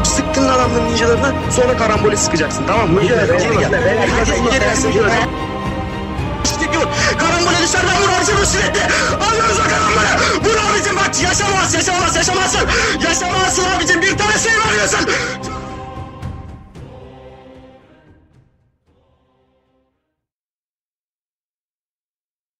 O sıktın adamların ninjalarına sonra karambole sıkacaksın tamam mı? Geri gel. Geri gel. Geri. Karambole dışarıdan vur harcama şiddetli. Alıyoruz o karambole. Vur abicim bak yaşamaz yaşamaz yaşamazsın. Yaşamazsın abicim bir tane şey var.